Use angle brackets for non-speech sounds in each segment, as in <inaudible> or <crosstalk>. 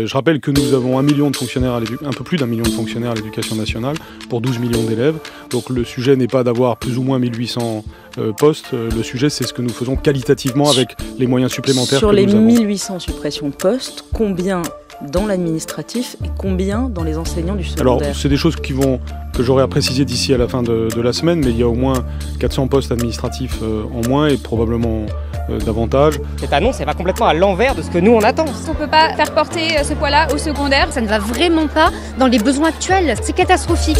Je rappelle que nous avons un million de fonctionnaires, un peu plus d'un million de fonctionnaires à l'éducation nationale pour 12 millions d'élèves. Donc le sujet n'est pas d'avoir plus ou moins 1800 euh, postes. Le sujet, c'est ce que nous faisons qualitativement avec les moyens supplémentaires Sur que les nous avons. 1800 suppressions de postes, combien dans l'administratif et combien dans les enseignants du Alors, secondaire? c'est des choses qui vont, que j'aurai à préciser d'ici à la fin de, de la semaine, mais il y a au moins 400 postes administratifs euh, en moins et probablement euh, davantage. Cette annonce, elle va complètement à l'envers de ce que nous on attend. On ne peut pas faire porter euh, ce poids-là au secondaire. Ça ne va vraiment pas dans les besoins actuels. C'est catastrophique.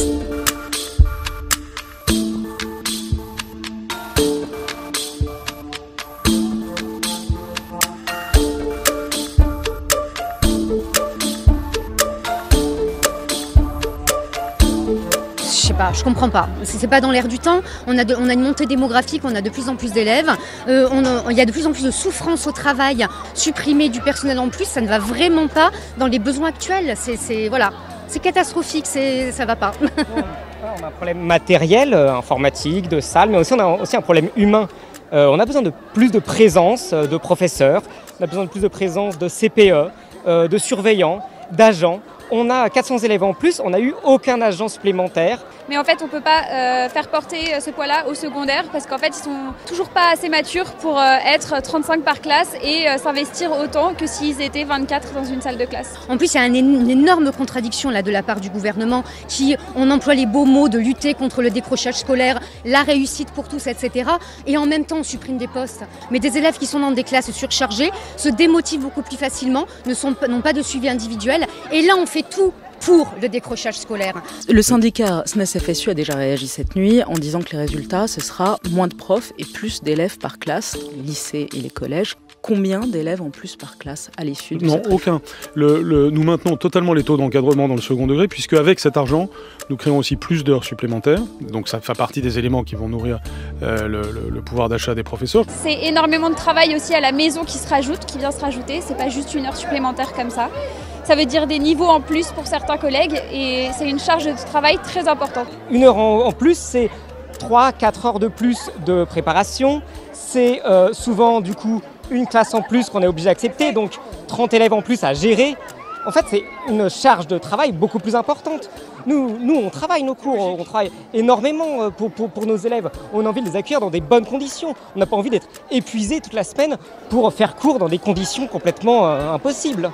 Sais pas, je comprends pas. C'est pas dans l'air du temps. On a, on a une montée démographique, on a de plus en plus d'élèves. Euh, il y a de plus en plus de souffrance au travail. Supprimer du personnel en plus, ça ne va vraiment pas dans les besoins actuels. C'est voilà, c'est catastrophique. Ça va pas. <laughs> On a un problème matériel, euh, informatique, de salle, mais aussi on a aussi un problème humain. Euh, on a besoin de plus de présence de professeurs, on a besoin de plus de présence de CPE, de surveillants, d'agents. On a 400 élèves en plus, on n'a eu aucun agent supplémentaire. Mais en fait, on ne peut pas euh, faire porter euh, ce poids-là au secondaire parce qu'en fait, ils sont toujours pas assez matures pour euh, être 35 par classe et s'investir autant que s'ils étaient 24 dans une salle de classe. En plus, il y a une énorme contradiction là de la part du gouvernement qui, on emploie les beaux mots de lutter contre le décrochage scolaire, la réussite pour tous, etc. Et en même temps, on supprime des postes. Mais des élèves qui sont dans des classes surchargées se démotivent beaucoup plus facilement, n'ont pas de suivi individuel. Et là, on fait tout pour le décrochage scolaire. Le syndicat SNES-FSU a déjà réagi cette nuit en disant que les résultats, ce sera moins de profs et plus d'élèves par classe, les lycées et les collèges. Combien d'élèves en plus par classe à l'issue de Non, cette aucun. Le- le- nous maintenons totalement les taux d'encadrement dans le second degré, puisque avec cet argent, nous créons aussi plus d'heures supplémentaires. Donc ça fait partie des éléments qui vont nourrir euh, le, le- le pouvoir d'achat des professeurs. C'est énormément de travail aussi à la maison qui se rajoute, qui vient se rajouter. C'est pas juste une heure supplémentaire comme ça. Ça veut dire des niveaux en plus pour certains collègues et c'est une charge de travail très importante. Une heure en, plus, c'est 3-4 heures de plus de préparation. C'est euh, souvent du coup une classe en plus qu'on est obligé d'accepter, donc 30 élèves en plus à gérer. En fait, c'est une charge de travail beaucoup plus importante. Nous, nous, on travaille nos cours, on travaille énormément euh, pour, pour- pour nos élèves. On a envie de les accueillir dans des bonnes conditions. On n'a pas envie d'être épuisé toute la semaine pour faire cours dans des conditions complètement euh, impossibles.